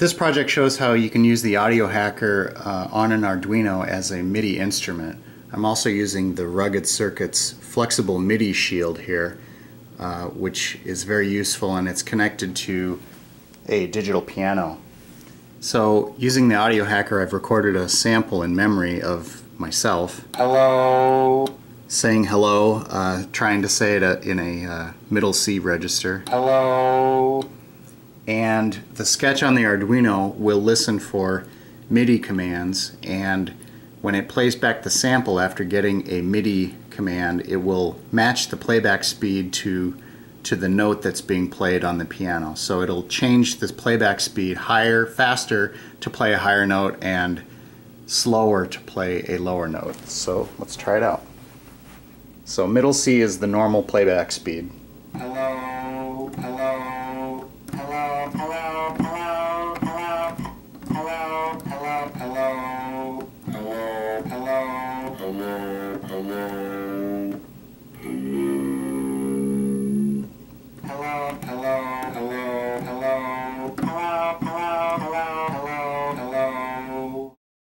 This project shows how you can use the audio hacker uh, on an Arduino as a MIDI instrument. I'm also using the Rugged Circuits flexible MIDI shield here, uh, which is very useful and it's connected to a digital piano. So using the audio hacker I've recorded a sample in memory of myself. Hello. Saying hello, uh, trying to say it in a uh, middle C register. Hello and the sketch on the Arduino will listen for MIDI commands and when it plays back the sample after getting a MIDI command it will match the playback speed to to the note that's being played on the piano. So it'll change the playback speed higher faster to play a higher note and slower to play a lower note. So let's try it out. So middle C is the normal playback speed Hello. Hello.